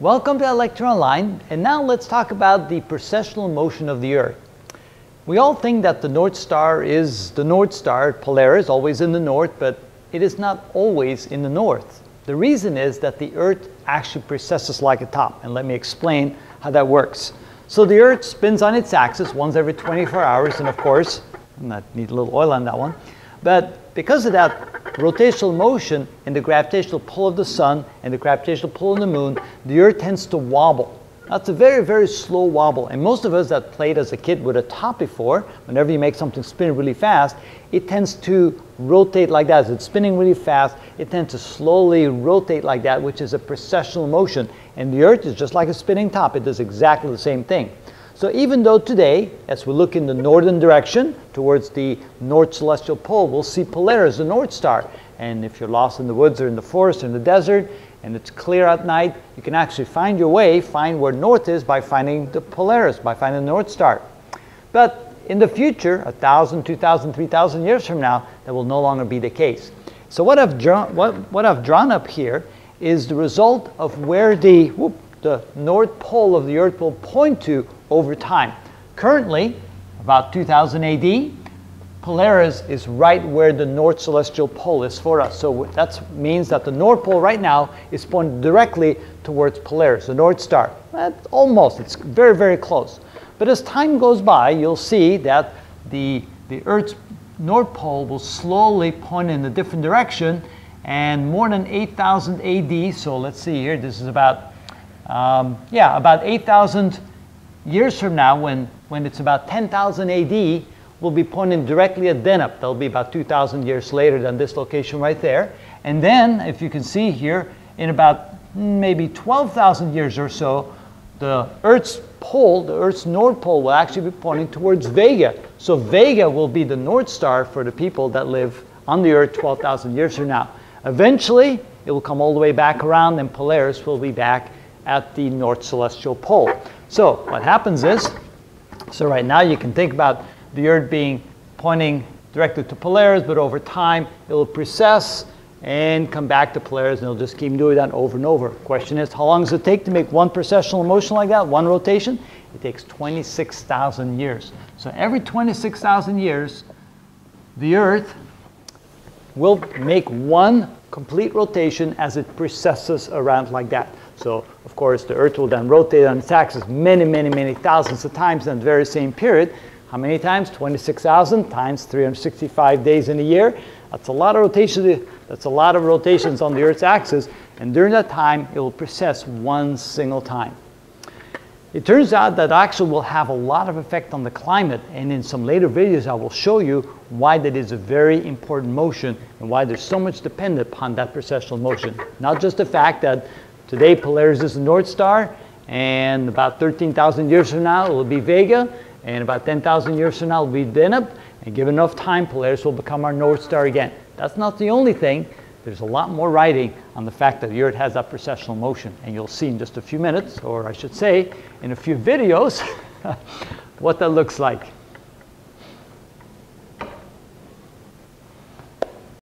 Welcome to ilectureonline, and now let's talk about the precessional motion of the Earth. We all think that the North Star is the North Star, Polaris, always in the north, but it is not always in the north. The reason is that the Earth actually precesses like a top, and let me explain how that works. So the Earth spins on its axis once every 24 hours, and of course, I need a little oil on that one, but because of that rotational motion and the gravitational pull of the sun and the gravitational pull of the moon, the Earth tends to wobble. That's a very, very slow wobble. And most of us that played as a kid with a top before, whenever you make something spin really fast, it tends to rotate like that. As it's spinning really fast, it tends to slowly rotate like that, which is a precessional motion. And the Earth is just like a spinning top. It does exactly the same thing. So even though today, as we look in the northern direction towards the north celestial pole, we'll see Polaris, the North Star. And if you're lost in the woods or in the forest or in the desert, and it's clear at night, you can actually find your way, find where north is by finding the Polaris, by finding the North Star. But in the future, a thousand, two thousand, three thousand years from now, that will no longer be the case. So what I've drawn, what, what I've drawn up here is the result of where the, whoop, the north pole of the Earth will point to over time. Currently, about 2000 AD, Polaris is right where the north celestial pole is for us. So that means that the North Pole right now is pointing directly towards Polaris, the North Star. almost, it's very, very close. But as time goes by, you'll see that the, the Earth's North Pole will slowly point in a different direction and more than 8000 AD, so let's see here, this is about, um, yeah, about 8000 years from now, when, when it's about 10,000 AD, we'll be pointing directly at Deneb. That'll be about 2,000 years later than this location right there. And then, if you can see here, in about mm, maybe 12,000 years or so, the Earth's pole, the Earth's north pole, will actually be pointing towards Vega. So Vega will be the North Star for the people that live on the Earth 12,000 years from now. Eventually, it will come all the way back around, and Polaris will be back at the North Celestial Pole. So what happens is, so right now you can think about the Earth being pointing directly to Polaris, but over time it will precess and come back to Polaris, and it'll just keep doing that over and over. Question is, how long does it take to make one precessional motion like that, one rotation? It takes 26,000 years. So every 26,000 years, the Earth will make one complete rotation as it precesses around like that. So, of course, the Earth will then rotate on its axis many, many, many thousands of times in the very same period. How many times? 26,000 times 365 days in a year. That's a lot of rotations. That's a lot of rotations on the Earth's axis. And during that time, it will precess one single time. It turns out that actually will have a lot of effect on the climate. And in some later videos, I will show you why that is a very important motion and why there's so much dependent upon that precessional motion. Not just the fact that Today, Polaris is the North Star, and about 13,000 years from now, it will be Vega, and about 10,000 years from now, it will be Deneb, and given enough time, Polaris will become our North Star again. That's not the only thing. There's a lot more writing on the fact that the Earth has that precessional motion, and you'll see in just a few minutes, or I should say, in a few videos, what that looks like.